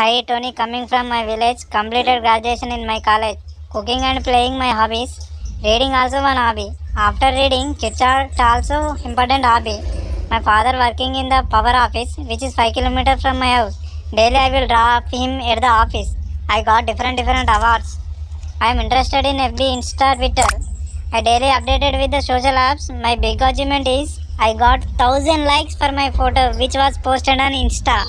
Hi, Tony. Coming from my village, completed graduation in my college. Cooking and playing my hobbies. Reading also one hobby. After reading, chit also important hobby. My father working in the power office, which is five km from my house. Daily I will drop him at the office. I got different different awards. I am interested in FB, Insta, Twitter. I daily updated with the social apps. My big achievement is I got thousand likes for my photo, which was posted on Insta.